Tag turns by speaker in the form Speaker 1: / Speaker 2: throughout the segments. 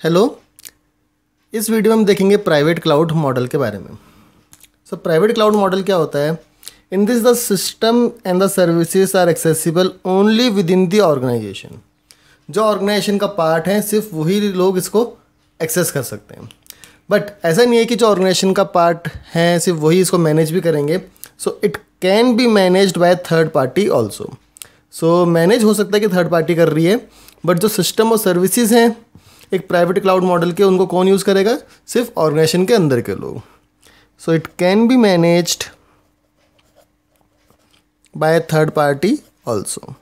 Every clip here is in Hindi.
Speaker 1: हेलो इस वीडियो में हम देखेंगे प्राइवेट क्लाउड मॉडल के बारे में। सो प्राइवेट क्लाउड मॉडल क्या होता है? In this the system and the services are accessible only within the organization जो ऑर्गेनाइजेशन का पार्ट है, सिर्फ़ वही लोग इसको एक्सेस कर सकते हैं। बट ऐसा नहीं है कि जो ऑर्गेनाइजेशन का पार्ट है, सिर्फ़ वही इसको मैनेज भी करेंगे। So it can be managed by third party also so manage हो सकता है कि थर्ड पार्टी कर रही है बट जो सिस्टम और सर्विसेज़ हैं एक प्राइवेट क्लाउड मॉडल के, उनको कौन यूज़ करेगा? सिर्फ़ ऑर्गेनाइजेशन के अंदर के लोग। So it can be managed by third party also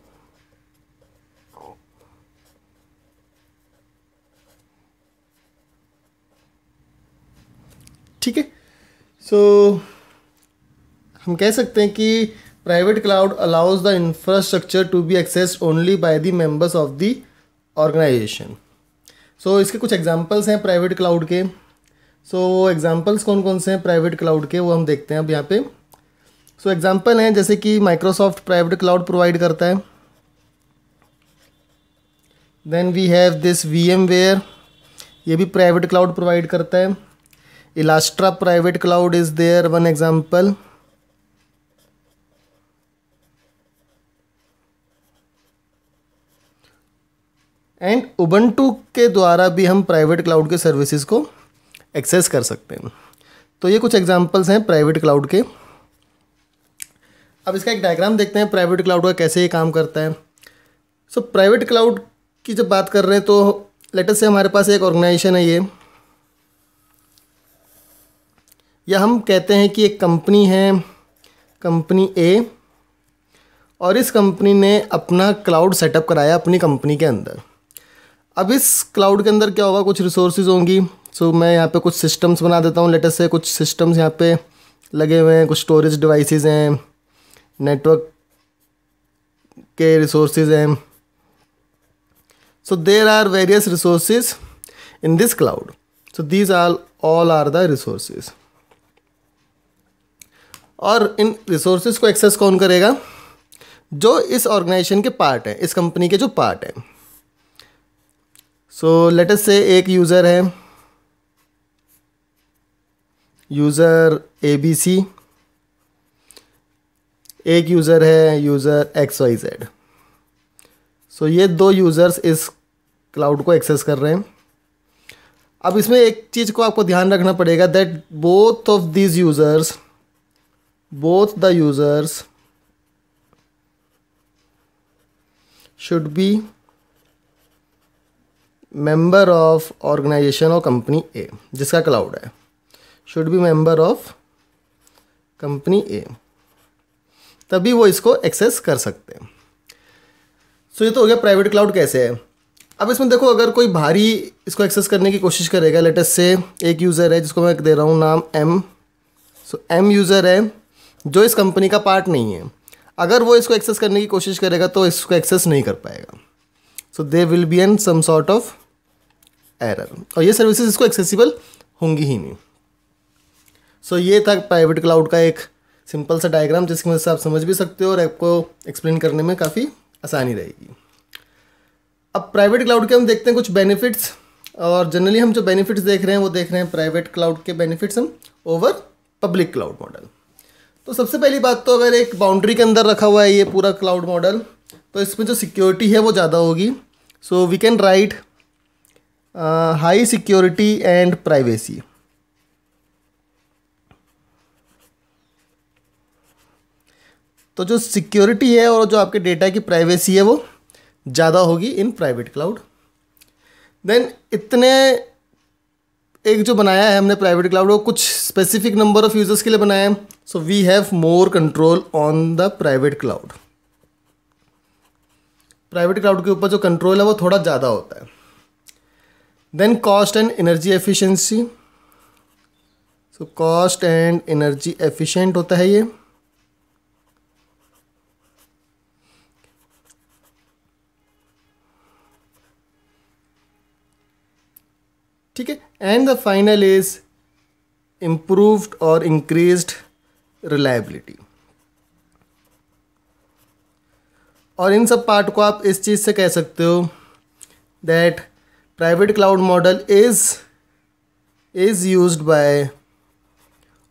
Speaker 1: ठीक है? सो हम कह सकते हैं कि private cloud allows the infrastructure to be access only by the members of the organization so so, इसके कुछ एग्जांपल्स हैं प्राइवेट क्लाउड के। सो so, एग्जांपल्स कौन कौन से हैं प्राइवेट क्लाउड के वो हम देखते हैं अब यहाँ पे। सो so, एग्जांपल हैं जैसे कि माइक्रोसॉफ्ट प्राइवेट क्लाउड प्रोवाइड करता है। Then we have this VMware ये भी प्राइवेट क्लाउड प्रोवाइड करता है। Elastra private cloud is there one example and Ubuntu के द्वारा भी हम प्राइवेट क्लाउड के सर्विसेज़ को एक्सेस कर सकते हैं। तो ये कुछ एग्जांपल्स हैं प्राइवेट क्लाउड के। अब इसका एक डायग्राम देखते हैं प्राइवेट क्लाउड का कैसे ये काम करता है। सो प्राइवेट क्लाउड की जब बात कर रहे हैं तो लेटेस्ट से हमारे पास एक ऑर्गेनाइजेशन है ये। या हम कहते हैं कि एक कंपनी है कंपनी ए और इस कंपनी ने अपना क्लाउड सेटअप कराया अपनी कंपनी के अंदर। अब इस क्लाउड के अंदर क्या होगा? कुछ रिसोर्सेज होंगी। सो so, मैं यहाँ पे कुछ सिस्टम्स बना देता हूँ। लेटेस्ट से कुछ सिस्टम्स यहाँ पे लगे हुए हैं। कुछ स्टोरेज डिवाइसेस हैं। नेटवर्क के रिसोर्सेज हैं। So there are various resources in this cloud so these are all are the resources और इन रिसोर्सेज को एक्सेस कौन करेगा? जो इस ऑर्गेनाइजेशन के पार्ट है इस कंपनी के जो पार्ट है। सो लेटेस्ट से एक यूज़र है। यूज़र ए बी सी एक यूज़र है user X Y Z so ये दो यूज़र्स इस क्लाउड को एक्सेस कर रहे हैं। अब इसमें एक चीज़ को आपको ध्यान रखना पड़ेगा that both of these users both the users should be member of organization और कंपनी ए जिसका क्लाउड है। Should be member of company A तभी वो इसको एक्सेस कर सकते हैं। सो so, ये तो हो गया प्राइवेट क्लाउड कैसे है? अब इसमें देखो अगर कोई भारी इसको एक्सेस करने की कोशिश करेगा लेटेस्ट से एक यूज़र है जिसको मैं दे रहा हूँ नाम एम सो एम यूज़र है जो इस कंपनी का पार्ट नहीं है। अगर वो इसको एक्सेस करने की कोशिश करेगा तो इसको एक्सेस नहीं कर पाएगा। So there will be an some sort of error और ये सर्विसेज़ इसको एक्सेसिबल होंगी ही नहीं। सो so, ये था प्राइवेट क्लाउड का एक सिंपल सा डायग्राम जिसकी मदद से आप समझ भी सकते हो और आपको एक्सप्लेन करने में काफ़ी आसानी रहेगी। अब प्राइवेट क्लाउड के हम देखते हैं कुछ बेनिफिट्स और जनरली हम जो बेनिफिट्स देख रहे हैं वो देख रहे हैं प्राइवेट क्लाउड के बेनिफिट्स हम ओवर पब्लिक क्लाउड मॉडल तो सबसे पहली बात तो अगर एक बाउंड्री के अंदर रखा हुआ है ये पूरा क्लाउड मॉडल तो इसमें जो सिक्योरिटी है वो ज़्यादा होगी। So we can write high security and privacy तो जो सिक्योरिटी है और जो आपके डेटा की प्राइवेसी है वो ज़्यादा होगी इन प्राइवेट क्लाउड देन इतने एक जो बनाया है हमने प्राइवेट क्लाउड वो कुछ स्पेसिफिक नंबर ऑफ़ यूज़र्स के लिए बनाया है. So we have more control on the private cloud private cloud के ऊपर जो कंट्रोल है वो थोड़ा ज़्यादा होता है। Then cost and energy efficiency so cost and energy efficient होता है ये। ठीक है? And the final is improved और इंक्रीज्ड रिलायबिलिटी और इन सब पार्ट को आप इस चीज़ से कह सकते हो that private cloud model is is used by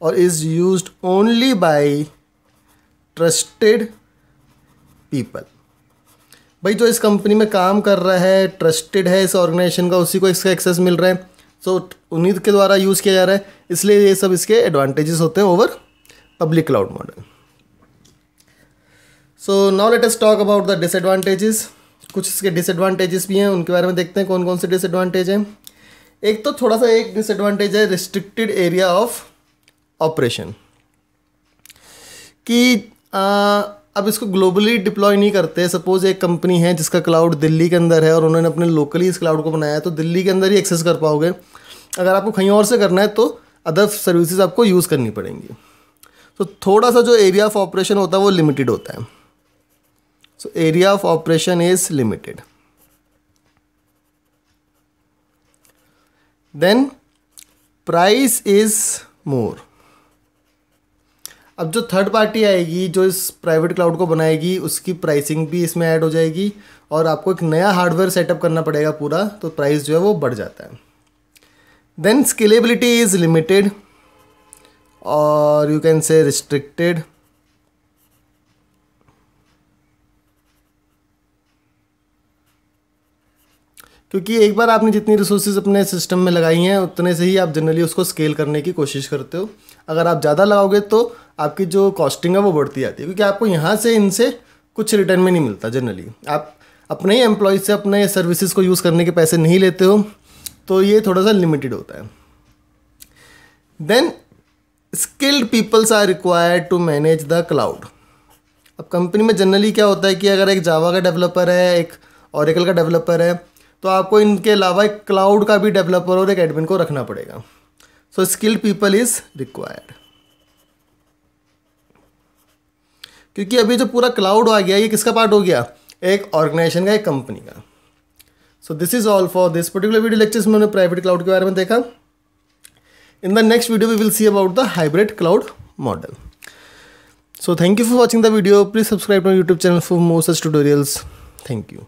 Speaker 1: और is used only by trusted people भाई जो इस कंपनी में काम कर रहा है ट्रस्टेड है इस ऑर्गेनाइजेशन का उसी को इसका एक्सेस मिल रहा है। सो so, उन्हीं के द्वारा यूज़ किया जा रहा है। इसलिए ये सब इसके एडवांटेजेस होते हैं over public cloud model so now let us talk about the disadvantages कुछ इसके डिसएडवांटेजेस भी हैं उनके बारे में देखते हैं कौन कौन से डिसएडवांटेज हैं। एक तो थोड़ा सा एक डिसएडवांटेज है रिस्ट्रिक्टेड एरिया ऑफ़ ऑपरेशन कि आ, अब इसको ग्लोबली डिप्लॉय नहीं करते। सपोज़ एक कंपनी है जिसका क्लाउड दिल्ली के अंदर है और उन्होंने अपने लोकली इस क्लाउड को बनाया तो दिल्ली के अंदर ही एक्सेस कर पाओगे। अगर आपको कहीं और से करना है तो अदर सर्विसेज़ आपको यूज़ करनी पड़ेंगी। तो थोड़ा सा जो एरिया ऑफ़ ऑपरेशन होता है वो लिमिटेड होता है। So area of operation is limited then price is more अब जो थर्ड पार्टी आएगी, जो इस प्राइवेट क्लाउड को बनाएगी, उसकी प्राइसिंग भी इसमें ऐड हो जाएगी और आपको एक नया हार्डवेयर सेटअप करना पड़ेगा पूरा तो प्राइस जो है वो बढ़ जाता है। देन स्केलेबिलिटी इज़ लिमिटेड और यू कैन से रिस्ट्रिक्टेड क्योंकि एक बार आपने जितनी रिसोर्सेज अपने सिस्टम में लगाई हैं, उतने से ही आप जनरली उसको स्केल करने की कोशिश करते हो। अगर आप ज़्यादा लगाओगे तो आपकी जो कॉस्टिंग है वो बढ़ती जाती है, क्योंकि आपको यहाँ से इनसे कुछ रिटर्न में नहीं मिलता जनरली आप अपने ही एम्प्लॉय से अपने सर्विसेज़ को यूज़ करने के पैसे नहीं लेते हो तो ये थोड़ा सा लिमिटेड होता है। Then skilled peoples are required to manage the cloud अब कंपनी में जनरली क्या होता है कि अगर एक जावा का डेवलपर है, एक ऑरिकल का डेवलपर है तो आपको इनके अलावा एक क्लाउड का भी डेवलपर और एक एडमिन को रखना पड़ेगा। So skilled people is required क्योंकि अभी जो पूरा क्लाउड आ गया, ये किसका पार्ट हो गया? एक ऑर्गेनाइजेशन का, एक कंपनी का। So this is all for this particular video lectures में प्राइवेट क्लाउड के बारे में देखा। In the next video we will see about the hybrid cloud model so, thank you for watching the video. Please subscribe to my youtube channel for more thank you.